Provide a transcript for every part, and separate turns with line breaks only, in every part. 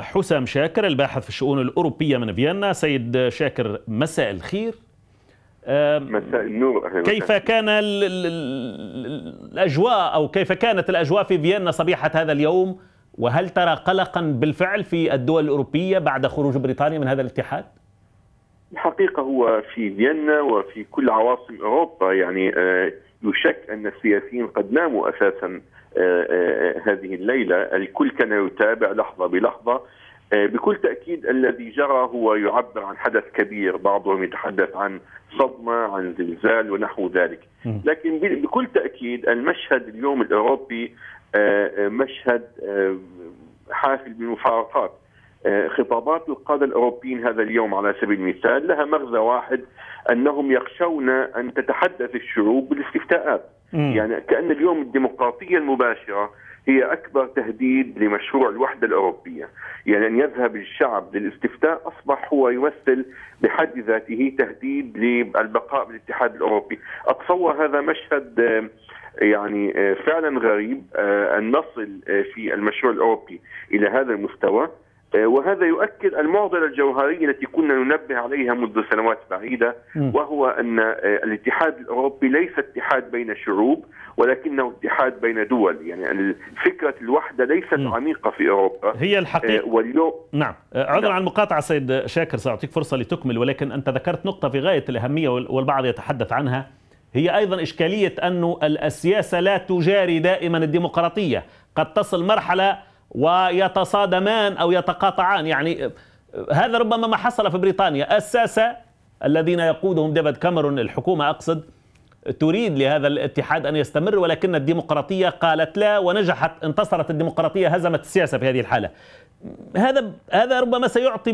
حسام شاكر الباحث في الشؤون الأوروبية من فيينا سيد شاكر مساء الخير
مساء النور
كيف. كان ال- ال- ال- الأجواء أو كيف كانت الأجواء في فيينا صبيحة هذا اليوم وهل ترى قلقا بالفعل في الدول الأوروبية بعد خروج بريطانيا من هذا الاتحاد؟
الحقيقة هو في فيينا وفي كل عواصم أوروبا يعني آه، يشك أن السياسيين قد ناموا أساسا آه، آه، هذه الليلة. الكل كان يتابع لحظة بلحظة. بكل تأكيد الذي جرى هو يعبر عن حدث كبير. بعضهم يتحدث عن صدمة عن زلزال ونحو ذلك. لكن بكل تأكيد المشهد اليوم الأوروبي مشهد حافل بالمفارقات خطابات القادة الأوروبيين هذا اليوم على سبيل المثال لها مغزى واحد أنهم يخشون أن تتحدث الشعوب بالاستفتاءات. يعني كأن اليوم الديمقراطية المباشرة هي أكبر تهديد لمشروع الوحدة الأوروبية. يعني أن يذهب الشعب للاستفتاء أصبح هو يمثل بحد ذاته تهديد للبقاء بالاتحاد الأوروبي. أتصور هذا مشهد آه، يعني آه، فعلا غريب آه، أن نصل آه، في المشروع الأوروبي إلى هذا المستوى. آه، وهذا يؤكد المعضلة الجوهرية التي كنا ننبه عليها منذ سنوات
بعيدة.
وهو أن آه، الاتحاد الأوروبي ليس اتحاد بين شعوب ولكنه اتحاد بين دول يعني فكره الوحدة ليست
مم.
عميقة في أوروبا
هي
آه،
الحقيقة
واليوم
نعم عذرا
نعم.
عن المقاطعة سيد شاكر سأعطيك فرصة لتكمل ولكن أنت ذكرت نقطة في غاية الأهمية وال- والبعض يتحدث عنها هي أيضا إشكالية أن السياسة لا تجاري دائما الديمقراطية قد تصل مرحلة ويتصادمان أو يتقاطعان يعني هذا ربما ما حصل في بريطانيا الساسة الذين يقودهم ديفيد كاميرون الحكومة أقصد تريد لهذا الاتحاد أن يستمر ولكن الديمقراطية قالت لا ونجحت انتصرت الديمقراطية هزمت السياسة في هذه الحالة. هذا هذا ربما سيعطي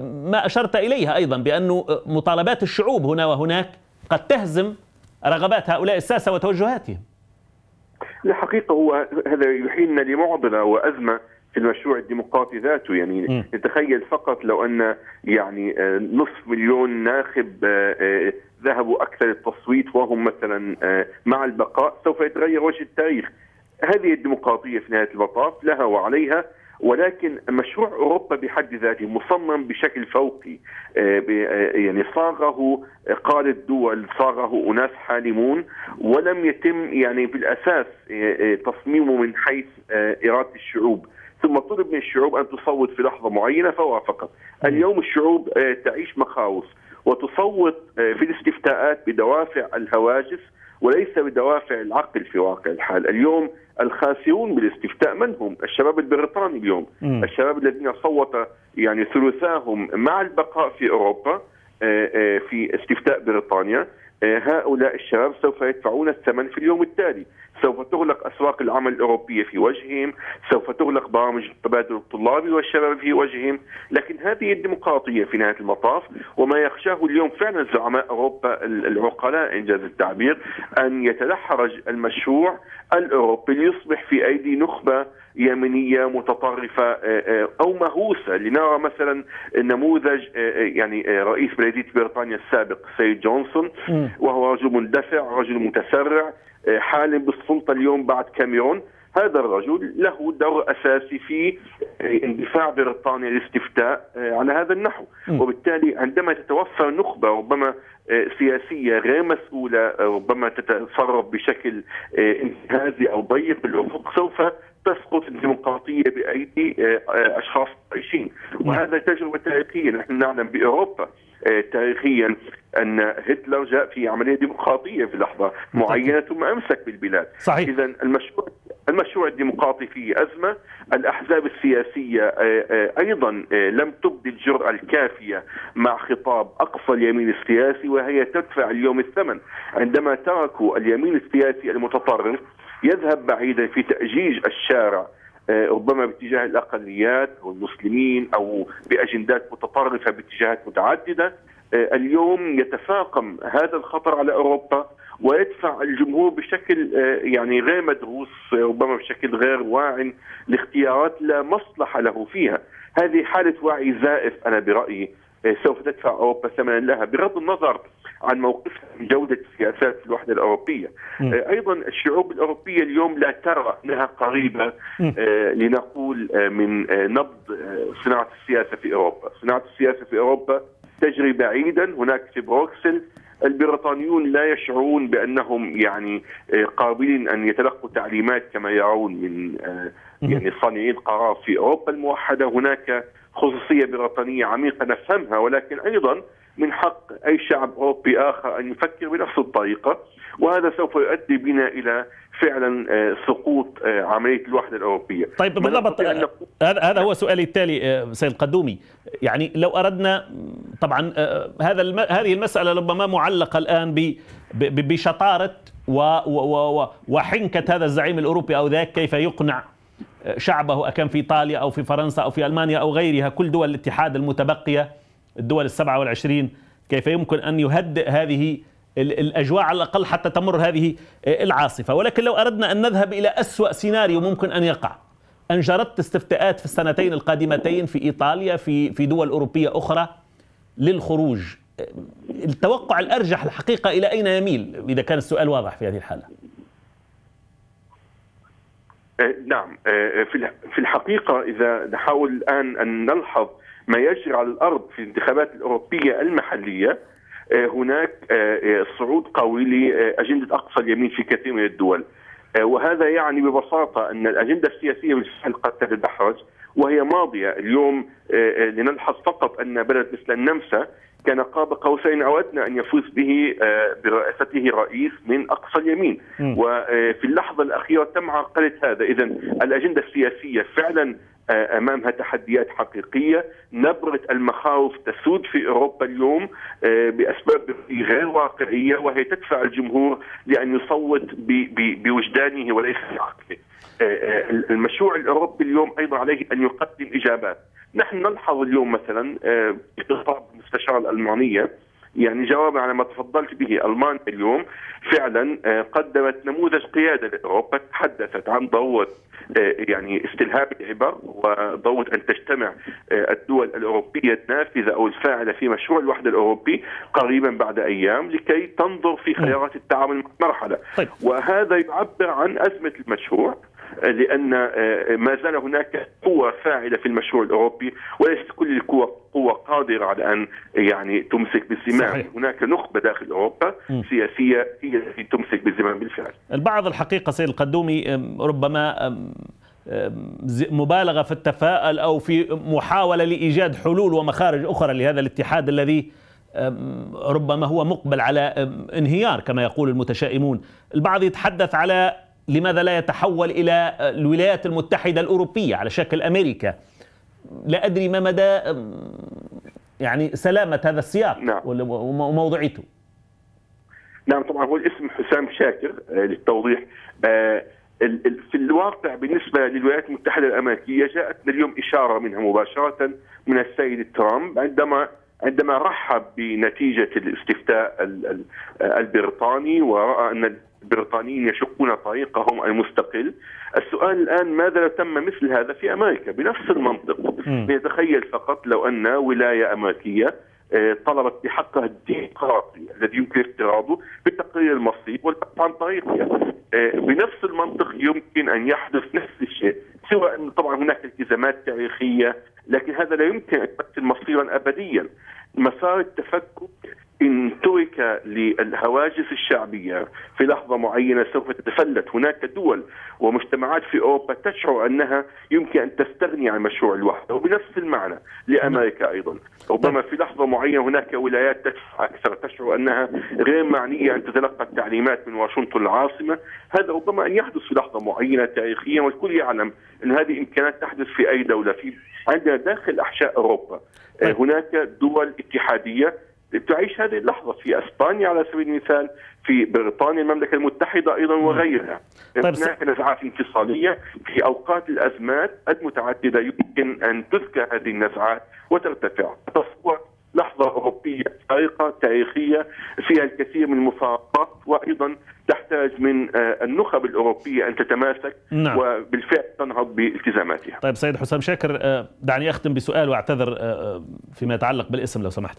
ما أشرت إليها أيضا بانه مطالبات الشعوب هنا وهناك قد تهزم رغبات هؤلاء الساسة وتوجهاتهم.
الحقيقة هو هذا يحيلنا لمعضلة وأزمة في المشروع الديمقراطي ذاته يعني
م.
نتخيل فقط لو أن يعني آه، نصف مليون ناخب آه، آه، ذهبوا أكثر التصويت وهم مثلا مع البقاء سوف يتغير وجه التاريخ هذه الديمقراطية في نهاية المطاف لها وعليها ولكن مشروع أوروبا بحد ذاته مصمم بشكل فوقي آه، آه، يعني صاغه قادة دول صاغه أناس حالمون ولم يتم يعني بالأساس آه، آه، تصميمه من حيث آه، إرادة الشعوب ثم طلب من الشعوب أن تصوت في لحظة معينة فوافقت. اليوم الشعوب آه، تعيش مخاوف وتصوت آه، في الاستفتاءات بدوافع الهواجس وليس بدوافع العقل في واقع الحال، اليوم الخاسرون بالاستفتاء من هم؟ الشباب البريطاني اليوم،
مم.
الشباب الذين صوت يعني ثلثاهم مع البقاء في أوروبا آه، آه، في استفتاء بريطانيا هؤلاء الشباب سوف يدفعون الثمن في اليوم التالي. سوف تغلق أسواق العمل الأوروبية في وجههم سوف تغلق برامج التبادل الطلابي والشباب في وجههم. لكن هذه الديمقراطية في نهاية المطاف وما يخشاه اليوم فعلا زعماء أوروبا العقلاء إنجاز التعبير أن يتدحرج المشروع الأوروبي ليصبح في أيدي نخبة يمينية متطرفة آه، آه، أو مهووسة. لنرى مثلا نموذج آه، آه، يعني آه، رئيس بلدية بريطانيا السابق سيد جونسون. وهو رجل مندفع رجل متسرع آه، حالم بالسلطة اليوم بعد كاميرون هذا الرجل له دور أساسي في آه، اندفاع بريطانيا للاستفتاء آه، على هذا النحو. وبالتالي عندما تتوفر نخبة ربما سياسية غير مسؤولة آه، ربما تتصرف بشكل انتهازي أو ضيق الأفق سوف تسقط الديمقراطية بأيدي آه، أشخاص عايشين. وهذا تجربة تاريخية. نحن نعلم بأوروبا آه، تاريخيا أن هتلر جاء في عملية ديمقراطية في لحظة معينة ثم أمسك بالبلاد.
صحيح.
إذا المشروع المشروع الديمقراطي فيه أزمة. الأحزاب السياسية آه، أيضا آه، لم تبدي الجرأة الكافية مع خطاب أقصى اليمين السياسي وهي تدفع اليوم الثمن. عندما تركوا اليمين السياسي المتطرف يذهب بعيدا في تأجيج الشارع آه، ربما باتجاه الأقليات أو المسلمين أو بأجندات متطرفة باتجاهات متعددة. آه، اليوم يتفاقم هذا الخطر على أوروبا ويدفع الجمهور بشكل آه، يعني غير مدروس ربما بشكل غير واع لاختيارات لا مصلحة له فيها. هذه حالة وعي زائف أنا برأيي آه، سوف تدفع أوروبا ثمنا لها بغض النظر عن موقفها من جودة سياسات الوحدة الأوروبية. م. أيضا الشعوب الأوروبية اليوم لا ترى أنها قريبة لنقول من نبض صناعة السياسة في أوروبا، صناعة السياسة في أوروبا تجري بعيدا هناك في بروكسل. البريطانيون لا يشعرون بأنهم يعني قابلين أن يتلقوا تعليمات كما يرون من يعني صانعي القرار في أوروبا الموحدة. هناك خصوصية بريطانية عميقة نفهمها ولكن أيضا من حق أي شعب أوروبي آخر أن يفكر بنفس الطريقة وهذا سوف يؤدي بنا إلى فعلا سقوط عملية الوحدة الأوروبية.
طيب بالضبط هذا هذا هو سؤالي التالي سيد القدومي، يعني لو أردنا طبعا هذا هذه المسألة ربما معلقة الآن بشطارة وحنكة هذا الزعيم الأوروبي أو ذاك كيف يقنع شعبه أكان في إيطاليا أو في فرنسا أو في ألمانيا أو غيرها كل دول الاتحاد المتبقية الدول السبعة والعشرين كيف يمكن أن يهدئ هذه الأجواء على الأقل حتى تمر هذه العاصفة. ولكن لو أردنا أن نذهب إلى أسوأ سيناريو ممكن أن يقع أن جرت استفتاءات في السنتين القادمتين في إيطاليا في في دول أوروبية أخرى للخروج. التوقع الأرجح الحقيقة إلى أين يميل؟ إذا كان السؤال واضح في هذه الحالة.
نعم. في الحقيقة إذا نحاول الآن أن نلحظ ما يجري على الأرض في الانتخابات الأوروبية المحلية هناك صعود قوي لأجندة أقصى اليمين في كثير من الدول. وهذا يعني ببساطة أن الأجندة السياسية بالفعل قد تتدحرج وهي ماضية. اليوم لنلحظ فقط أن بلد مثل النمسا كان قاب قوسين أو ادنى أن يفوز به برئاسته رئيس من أقصى اليمين. وفي اللحظة الأخيرة تم عرقلة هذا. اذا الأجندة السياسية فعلا أمامها تحديات حقيقية، نبرة المخاوف تسود في أوروبا اليوم بأسباب غير واقعية وهي تدفع الجمهور لأن يصوت بوجدانه وليس بعقله. المشروع الأوروبي اليوم أيضا عليه أن يقدم إجابات. نحن نلحظ اليوم مثلا خطاب المستشاره الألمانية يعني جوابا على ما تفضلت به المانيا اليوم فعلا قدمت نموذج قيادة لأوروبا تحدثت عن ضروره يعني استلهاب العبر وضروره أن تجتمع الدول الأوروبية النافذة أو الفاعلة في مشروع الوحدة الأوروبي قريبا بعد أيام لكي تنظر في خيارات التعامل مع المرحلة.
طيب.
وهذا يعبر عن أزمة المشروع. لأن ما زال هناك قوة فاعلة في المشروع الأوروبي وليست كل القوى قوة قادرة على أن يعني تمسك بالزمام،
صحيح.
هناك نخبة داخل أوروبا م. سياسية هي التي تمسك بالزمام بالفعل.
البعض الحقيقة سيد القدومي ربما مبالغة في التفاؤل أو في محاولة لإيجاد حلول ومخارج أخرى لهذا الاتحاد الذي ربما هو مقبل على انهيار كما يقول المتشائمون، البعض يتحدث على لماذا لا يتحول إلى الولايات المتحدة الأوروبية على شكل أمريكا؟ لا أدري ما مدى يعني سلامة هذا السياق
نعم.
وموضوعيته
نعم طبعا هو الاسم حسام شاكر للتوضيح. في الواقع بالنسبة للولايات المتحدة الأمريكية جاءتنا اليوم إشارة منها مباشرة من السيد ترامب عندما عندما رحب بنتيجة الاستفتاء البريطاني ورأى أن البريطانيين يشقون طريقهم المستقل. السؤال الآن ماذا لو تم مثل هذا في أمريكا؟ بنفس المنطق. نتخيل فقط لو أن ولاية أمريكية طلبت بحقها الديمقراطي الذي يمكن افتراضه بتقرير المصير والبحث عن طريقها بنفس المنطق يمكن أن يحدث نفس الشيء سواء طبعا هناك التزامات تاريخية لكن هذا لا يمكن أن يمثل مصيرا ابديا. مسار التفكك إن ترك للهواجس الشعبية في لحظة معينة سوف تتفلت، هناك دول ومجتمعات في أوروبا تشعر أنها يمكن أن تستغني عن مشروع الوحدة. وبنفس المعنى لأمريكا أيضا، ربما في لحظة معينة هناك ولايات أكثر تشعر أنها غير معنية أن تتلقى التعليمات من واشنطن العاصمة، هذا ربما أن يحدث في لحظة معينة تاريخيا والكل يعلم أن هذه إمكانات تحدث في أي دولة في عندنا داخل أحشاء أوروبا. هناك دول اتحادية تعيش هذه اللحظة في أسبانيا على سبيل المثال في بريطانيا المملكة المتحدة أيضا وغيرها.
طيب
هناك نزعات انفصالية في أوقات الأزمات المتعددة. يمكن أن تذكر هذه النزعات وترتفع. تصور لحظة أوروبية فارقه تاريخية فيها الكثير من المفارقات وأيضا تحتاج من النخب الأوروبية أن تتماسك نعم. وبالفعل تنهض بالتزاماتها.
طيب سيد حسام شاكر دعني أختم بسؤال وأعتذر فيما يتعلق بالاسم لو سمحت.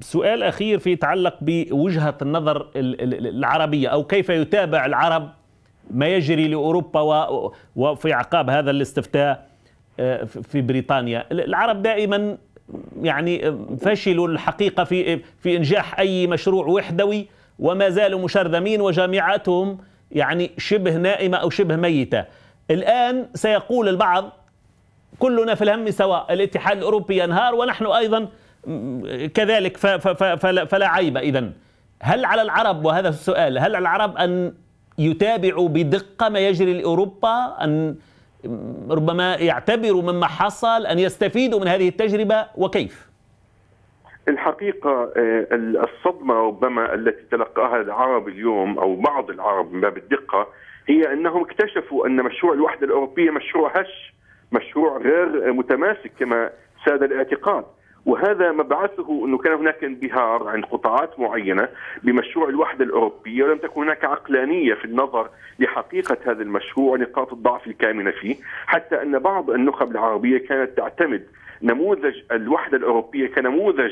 سؤال أخير في يتعلق بوجهة النظر العربية أو كيف يتابع العرب ما يجري لأوروبا وفي اعقاب هذا الاستفتاء في بريطانيا العرب دائما يعني فشلوا الحقيقة في في إنجاح أي مشروع وحدوي وما زالوا مشرذمين وجامعاتهم يعني شبه نائمة أو شبه ميتة. الآن سيقول البعض كلنا في الهم سواء الاتحاد الأوروبي ينهار ونحن أيضا كذلك فلا عيب. إذا هل على العرب وهذا السؤال هل على العرب أن يتابعوا بدقة ما يجري لأوروبا أن ربما يعتبروا مما حصل أن يستفيدوا من هذه التجربة وكيف؟
الحقيقة الصدمة ربما التي تلقاها العرب اليوم أو بعض العرب من باب الدقة هي أنهم اكتشفوا أن مشروع الوحدة الأوروبية مشروع هش مشروع غير متماسك كما ساد الاعتقاد وهذا مبعثه أنه كان هناك انبهار عند قطاعات معينة بمشروع الوحدة الأوروبية ولم تكن هناك عقلانية في النظر لحقيقة هذا المشروع ونقاط الضعف الكامنة فيه، حتى أن بعض النخب العربية كانت تعتمد نموذج الوحدة الأوروبية كنموذج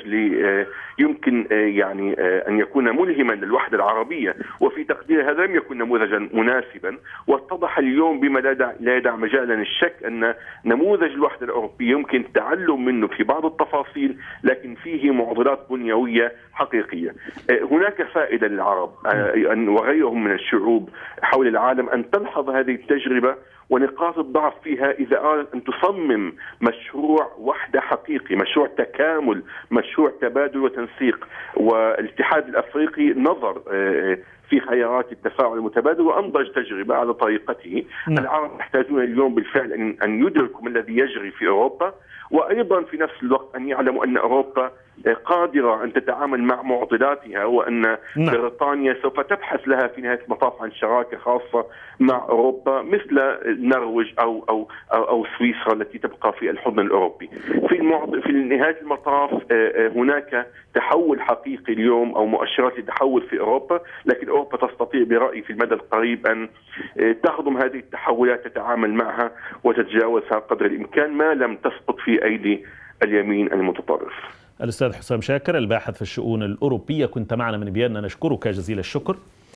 يمكن يعني أن يكون ملهما للوحدة العربية وفي تقدير هذا لم يكن نموذجا مناسبا واتضح اليوم بما لا يدع مجالا الشك أن نموذج الوحدة الأوروبية يمكن التعلم منه في بعض التفاصيل لكن فيه معضلات بنيوية حقيقية. هناك فائدة للعرب وغيرهم من الشعوب حول العالم أن تلحظ هذه التجربة ونقاط الضعف فيها إذا ارادت أن تصمم مشروع وحده حقيقي، مشروع تكامل، مشروع تبادل وتنسيق، والاتحاد الأفريقي نظر في خيارات التفاعل المتبادل وأنضج تجربة على طريقته، نعم. العرب يحتاجون اليوم بالفعل أن يدركوا ما الذي يجري في أوروبا وأيضا في نفس الوقت أن يعلموا أن أوروبا قادرة أن تتعامل مع معضلاتها وأن نعم. بريطانيا سوف تبحث لها في نهاية المطاف عن شراكة خاصة مع أوروبا مثل النرويج أو أو أو, أو سويسرا التي تبقى في الحضن الأوروبي. في المعض... في نهاية المطاف هناك تحول حقيقي اليوم أو مؤشرات لتحول في أوروبا، لكن أوروبا تستطيع برأيي في المدى القريب أن تهضم هذه التحولات تتعامل معها وتتجاوزها قدر الإمكان ما لم تسقط في أيدي اليمين المتطرف.
الأستاذ حسام شاكر الباحث في الشؤون الأوروبية. كنت معنا من فيينا. نشكرك جزيل الشكر.